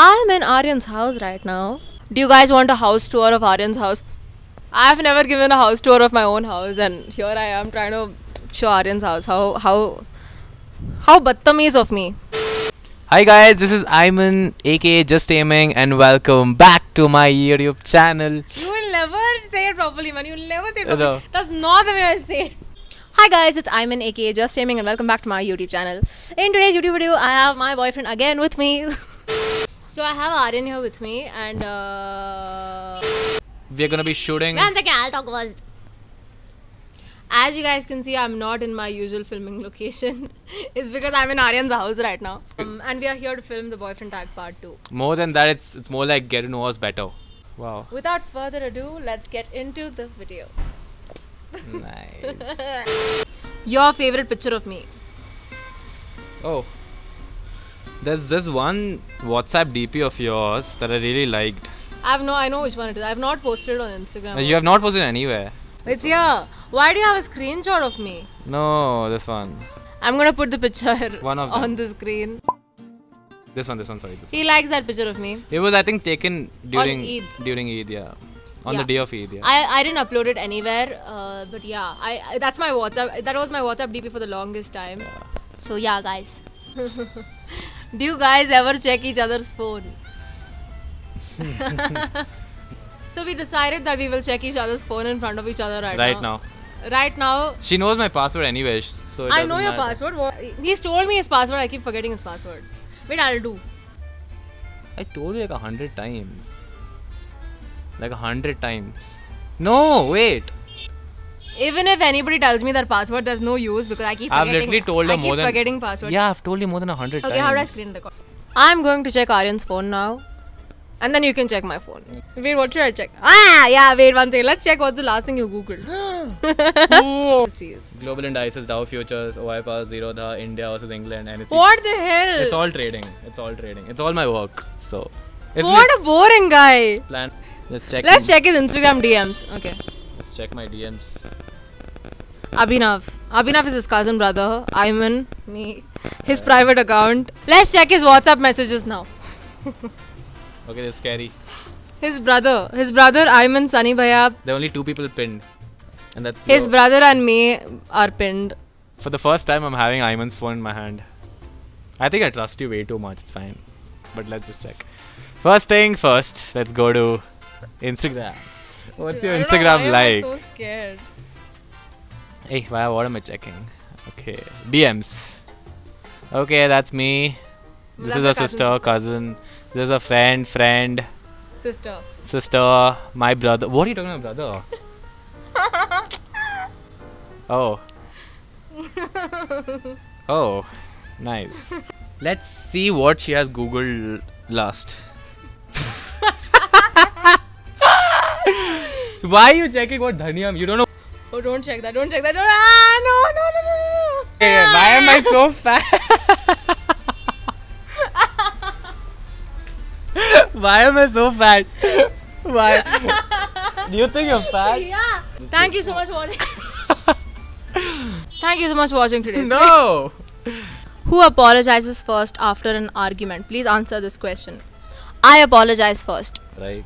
I'm in Aryan's house right now. Do you guys want a house tour of Aryan's house? I've never given a house tour of my own house, and here I am trying to show Aryan's house. How how how battamiz of me. Hi guys, this is Ayman, aka Just Aiming, and welcome back to my YouTube channel. You will never say it properly, man. You will never say it properly. No. That's not the way I say it. Hi guys, it's Ayman aka Just Aiming and welcome back to my YouTube channel. In today's YouTube video, I have my boyfriend again with me. so I have Aryan here with me and uh, We're gonna be shooting. one second, I'll talk first. As you guys can see, I'm not in my usual filming location. it's because I'm in Aryan's house right now. Um, and we are here to film the boyfriend tag part 2. More than that, it's it's more like get to know us better. Wow, Without further ado, let's get into the video. nice. Your favorite picture of me? Oh, there's this one WhatsApp DP of yours that I really liked. I have no, I know which one it is. I have not posted on Instagram. You have not posted anywhere. It's here. Why do you have a screenshot of me? No, this one. I'm gonna put the picture One of them. on the screen. This one. This one. Sorry. This one. He likes that picture of me. It was I think taken during Eid. during Eid. Yeah, on Yeah. the day of Eid. Yeah. I, I didn't upload it anywhere, uh, but yeah, I, I that's my WhatsApp. That was my WhatsApp DP for the longest time. So yeah, guys. Do you guys ever check each other's phone? so we decided that we will check each other's phone in front of each other right, right now. Right now, She knows my password anyway, so I know your matter. password. He's told me his password. I keep forgetting his password. Wait, I'll do. I told you like a hundred times. Like a hundred times. No, wait. Even if anybody tells me their password, there's no use because I keep I've forgetting. literally told her I keep more than forgetting passwords. Yeah, I've told you more than a hundred Okay, times. Okay, how do I screen record? I'm going to check Aryan's phone now. And then you can check my phone. Wait, what should I check? Ah, yeah, wait one second. Let's check what's the last thing you googled. This is- Global indices, Dow futures, OI Power Zero, the India versus England, and it's what the hell? it's all trading. It's all trading. It's all my work. So it's what a boring guy. plan. Let's check. Let's check his Instagram DMs. Okay. Check my DMs. Abhinav. Abhinav is his cousin brother. Ayman, me. His private account. Let's check his WhatsApp messages now. Okay, this is scary. His brother. His brother Ayman Sunny Bhaiya. There are only two people pinned, and that's His brother and me are pinned. For the first time, I'm having Ayman's phone in my hand. I think I trust you way too much. It's fine. But let's just check. First thing first, let's go to Instagram. What's your I don't know why Instagram like? so scared. Hey, why, what am I checking? Okay, DMs. Okay, that's me. This That's is a sister, cousin's cousin. This is a friend, friend, Sister. sister, my brother. What are you talking about, brother? oh. oh, nice. Let's see what she has Googled last. Why are you checking what Dhaniyam? You don't know. Oh, don't check that. Don't check that. Don't. Ah, no, no, no, no, no. Hey, why am I so fat? why am I so fat? Why? Do you think you're fat? Yeah. Thank you so much for watching. Thank you so much for watching today's video. No. Who apologizes first after an argument? Please answer this question. I apologize first. Right.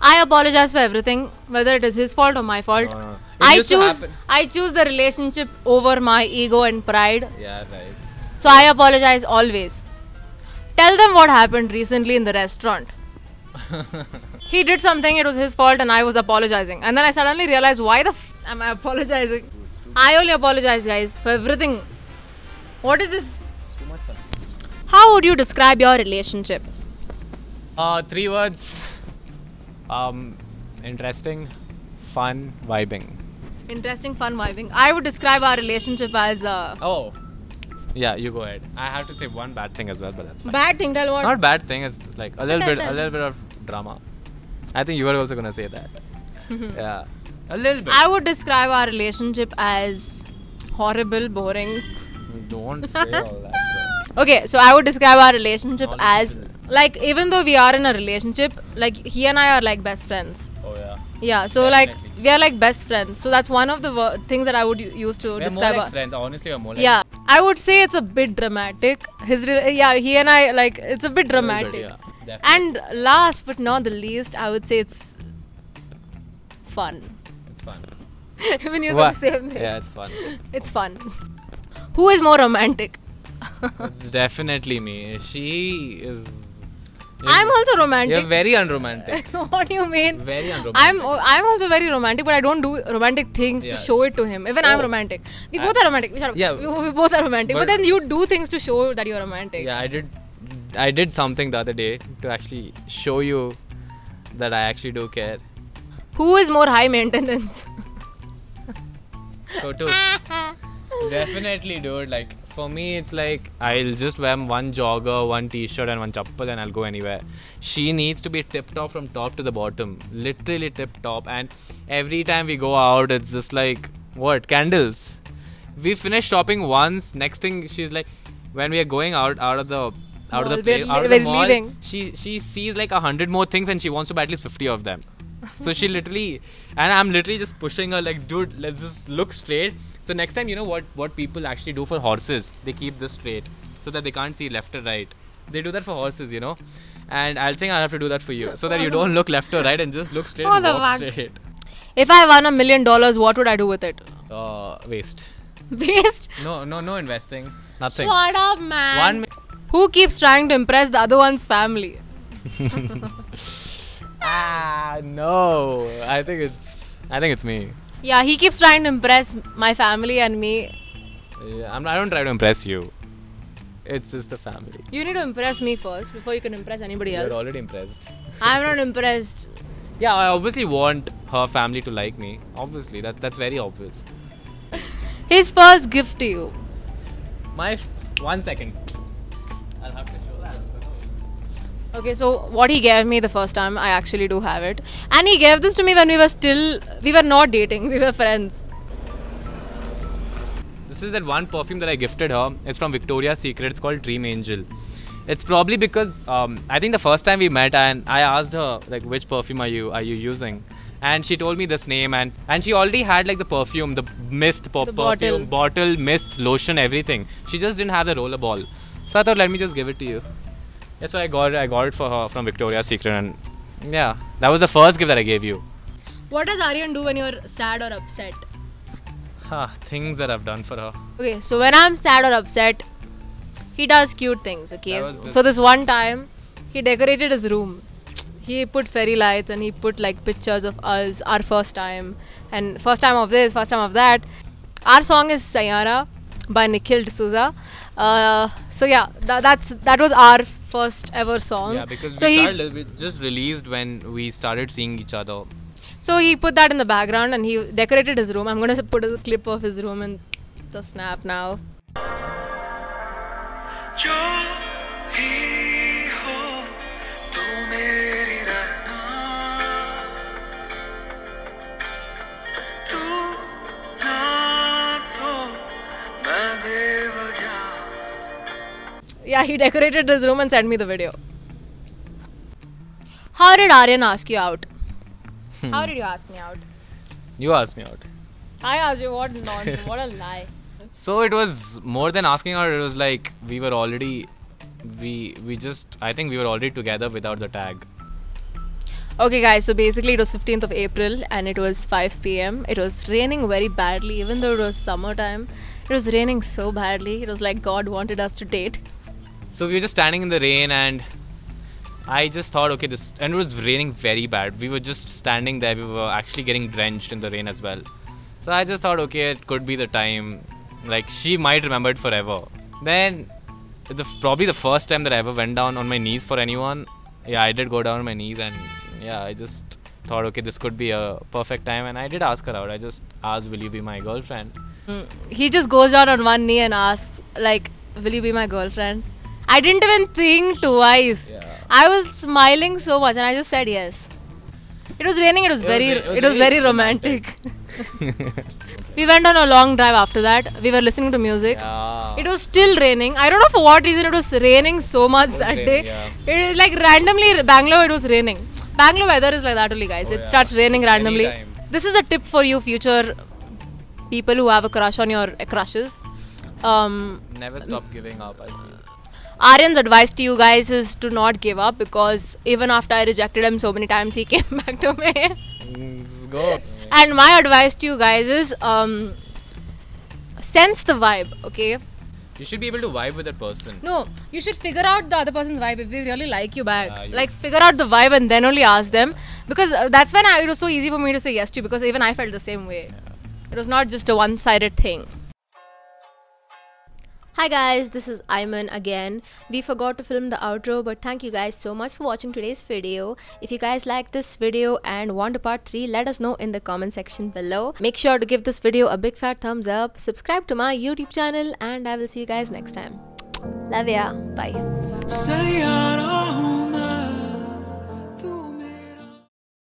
I apologize for everything, whether it is his fault or my fault. No, no. I choose. I choose the relationship over my ego and pride. Yeah, right. So I apologize always. Tell them what happened recently in the restaurant. he did something, it was his fault, and I was apologizing. And then I suddenly realized why the f am I apologizing? I only apologize, guys, for everything. What is this? How would you describe your relationship? Uh, three words. Um, interesting, fun, vibing. Interesting, fun, vibing. I would describe our relationship as a Oh. Yeah, you go ahead. I have to say one bad thing as well, but that's fine. bad thing. Tell what? Not bad thing. It's like a little bit, a little bit of drama. I think you were also gonna say that. yeah, a little bit. I would describe our relationship as horrible, boring, Don't say all that. Bro. Okay, so I would describe our relationship as like even though we are in a relationship, like he and I are like best friends. Oh yeah. Yeah, so Definitely. like we are like best friends. So that's one of the wo- things that I would u- use to We're more describe. like our- friends. Honestly, we're more like yeah, I would say it's a bit dramatic. His re- yeah, he and I like it's a bit little bit, dramatic. yeah. And last but not the least, I would say it's fun. It's fun. Even you Wha- the same thing. Yeah, it's fun. It's fun. Who is more romantic? it's definitely me. She is. I'm also romantic. You're very unromantic. what do you mean? very unromantic. I'm I'm also very romantic, but I don't do romantic things Yeah. to show it to him. Even I'm Oh. romantic. We I- both are romantic. We. Yeah. we, we both are romantic. But, But- then you do things to show that you're romantic. Yeah, I did. I did something the other day to actually show you that I actually do care. Who is more high maintenance? So too. Definitely, dude. Like for me, it's like I'll just wear one jogger, one t-shirt, and one chappal, and I'll go anywhere. She needs to be tip top from top to the bottom, literally tip top. And every time we go out, it's just like what candles. We finish shopping once. Next thing, she's like, when we are going out, out of the. Out of the place, out of the mall, leaving. she she sees like a hundred more things and she wants to buy at least fifty of them. so she literally, and I'm literally just pushing her like, dude, let's just look straight. So next time, you know what what people actually do for horses? They keep this straight so that they can't see left or right. They do that for horses, you know. And I think I'll have to do that for you, so that you don't look left or right and just look straight Oh, and walk straight. If I won a million dollars, what would I do with it? Uh, waste. Waste. No, no, no investing. Nothing. Shut up, man. One. mi- Who keeps trying to impress the other one's family? Ah, no. I think it's. I think it's me. Yeah, he keeps trying to impress my family and me. Yeah, I'm, I don't try to impress you. It's just the family. You need to impress me first before you can impress anybody else. You're already impressed. I'm not impressed. Yeah, I obviously want her family to like me. Obviously, that that's very obvious. His first gift to you. My f- one second. I'll have to. Okay, so what he gave me the first time, I actually do have it. And he gave this to me when we were still, we were not dating, we were friends. This is that one perfume that I gifted her. It's from Victoria's Secret. It's called Dream Angel. It's probably because um, I think the first time we met and I asked her like which perfume are you are you using, and she told me this name and and she already had like the perfume, the mist The perfume, bottle, mist, lotion, everything. She just didn't have the roller ball. So I thought let me just give it to you. Yeah, so I got it. I got it for her from Victoria's Secret and yeah, that was the first gift that I gave you. What does Aryan do when you're sad or upset? Huh, things that I've done for her. Okay, so when I'm sad or upset, he does cute things, okay? So this one time, he decorated his room. He put fairy lights and he put like pictures of us, our first time, and first time of this, first time of that. Our song is Sayara by Nikhil D'Souza. Uh, so yeah, tha- that's that was our first ever song. Yeah, because so we, he started, we just released when we started seeing each other. so he put that in the background and he decorated his room. I'm gonna put a clip of his room in the snap now. Yeah, he decorated his room and sent me the video. How did Aryan ask you out? Hmm. How did you ask me out? You asked me out. I asked you what nonsense, what a lie. So it was more than asking out. It was like we were already, we we just. I think we were already together without the tag. Okay, guys, so basically it was 15th of April and it was 5 pm. It was raining very badly, even though it was summertime. It was raining so badly. It was like God wanted us to date. So we were just standing in the rain, and I just thought, okay, this. And it was raining very bad. We were just standing there. We were actually getting drenched in the rain as well. So I just thought, okay, it could be the time. Like she might remember it forever. Then, the probably the first time that I ever went down on my knees for anyone. Yeah, I did go down on my knees, and yeah, I just thought, okay, this could be a perfect time. And I did ask her out. I just asked, will you be my girlfriend? Mm. He just goes down on one knee and asks, like, will you be my girlfriend? I didn't even think twice. Yeah. I was smiling so much and I just said yes. It was raining, it was It very ve- it was it was very very romantic. we went on a long drive after that. We were listening to music. Yeah. It was still raining. I don't know for what reason it was raining so much that raining, day. yeah. It, like randomly Bangalore it was raining. Bangalore weather is like that only guys. Oh, it starts raining randomly. Anytime. This is a tip for you future people who have a crush on your uh, crushes. Um, Never stop giving up. I feel. Aryan's advice to you guys is to not give up because even after I rejected him so many times, he came back to me. Let's go. and my advice to you guys is um, sense the vibe, okay? You should be able to vibe with that person. No, you should figure out the other person's vibe if they really like you back. You- like figure out the vibe and then only ask them because uh, that's when I, it was so easy for me to say yes to because even I felt the same way. It was not just a one-sided thing. Hi guys, this is Ayman again. We forgot to film the outro but thank you guys so much for watching today's video. If you guys like this video and want a part 3, let us know in the comment section below. Make sure to give this video a big fat thumbs up, subscribe to my YouTube channel and I will see you guys next time. Love ya. Bye.